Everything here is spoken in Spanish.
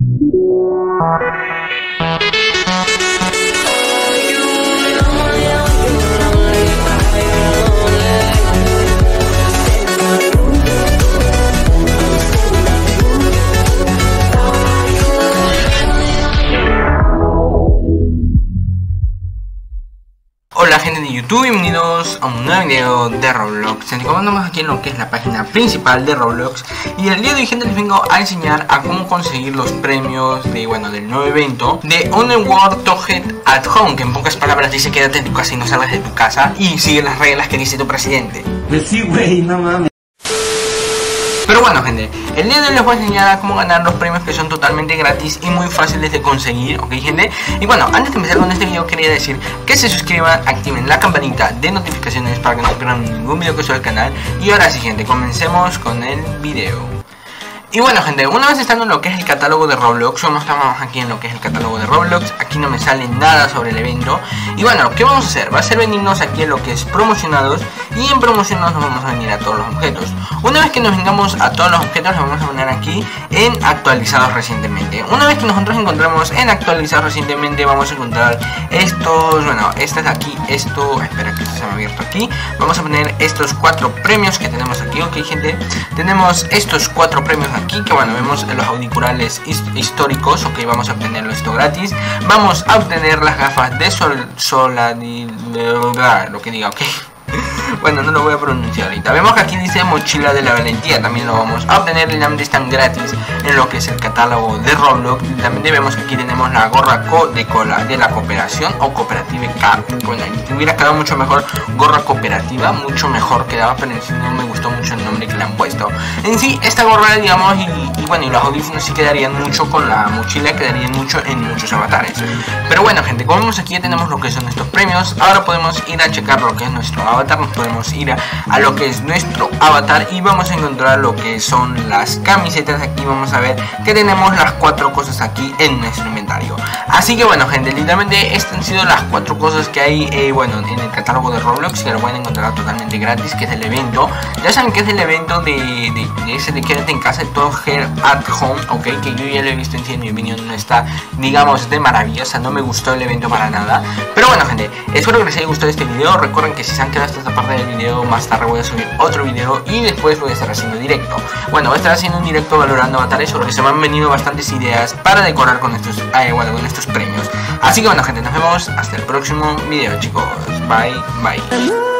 Thank you. Hola gente de YouTube, bienvenidos a un nuevo video de Roblox. Estamos aquí en lo que es la página principal de Roblox. Y el día de hoy gente les vengo a enseñar a cómo conseguir los premios de, bueno, del nuevo evento De Underworld Toget at Home Que en pocas palabras dice quédate en tu casa y no salgas de tu casa Y sigue las reglas que dice tu presidente. Pues sí, güey, no mames bueno gente, el día de hoy les voy a enseñar cómo ganar los premios que son totalmente gratis y muy fáciles de conseguir, ok gente Y bueno, antes de empezar con este video quería decir que se suscriban, activen la campanita de notificaciones para que no pierdan ningún video que suba al canal. Y ahora sí gente, comencemos con el video y bueno gente, una vez estando en lo que es el catálogo de Roblox, vamos estamos aquí en lo que es el catálogo de Roblox, aquí no me sale nada sobre el evento. Y bueno, ¿qué vamos a hacer? Va a ser venirnos aquí en lo que es promocionados y en promocionados nos vamos a venir a todos los objetos. Una vez que nos vengamos a todos los objetos, nos vamos a poner aquí en actualizados recientemente. Una vez que nosotros encontremos en actualizados recientemente, vamos a encontrar estos, bueno, este de aquí, esto, espera que se me ha abierto aquí. Vamos a poner estos cuatro premios que tenemos aquí, ok gente. Tenemos estos cuatro premios aquí aquí que bueno vemos los auriculares históricos ok vamos a obtenerlo esto gratis. Vamos a obtener las gafas de sol sola lo que diga ok bueno, no lo voy a pronunciar ahorita. Vemos que aquí dice mochila de la valentía. También lo vamos a obtener el Namde están gratis en lo que es el catálogo de Roblox. También vemos que aquí tenemos la gorra co de cola de la cooperación o cooperative Cap. Bueno, hubiera quedado mucho mejor gorra cooperativa, mucho mejor quedaba, pero en no me gustó mucho el nombre que le han puesto. En sí, esta gorra, digamos, y, bueno, y los audífonos sí quedarían mucho con la mochila, quedarían mucho en muchos avatares. Pero bueno, gente, como vemos aquí ya tenemos lo que son estos premios. Ahora podemos ir a checar lo que es nuestro avatar. Podemos ir a, lo que es nuestro avatar y vamos a encontrar lo que son las camisetas. Aquí vamos a ver que tenemos las cuatro cosas aquí en nuestro inventario. Así que bueno, gente, literalmente estas han sido las cuatro cosas que hay, eh, bueno, en el catálogo de Roblox, que lo pueden encontrar totalmente gratis, que es el evento. Ya saben que es el evento de, ese de quédate en casa, todo Hair at Home, ok, que yo ya lo he visto en sí, en mi opinión no está, digamos, de sea, no me gustó el evento para nada. Pero bueno, gente, espero que les haya gustado este video. Recuerden que si se han quedado hasta esta parte del video, más tarde voy a subir otro video y después voy a estar haciendo directo. Bueno, voy a estar haciendo un directo valorando avatares porque se me han venido bastantes ideas para decorar con estos, eh, bueno, con estos premios. Así que bueno, gente, nos vemos hasta el próximo video, chicos. Bye, bye.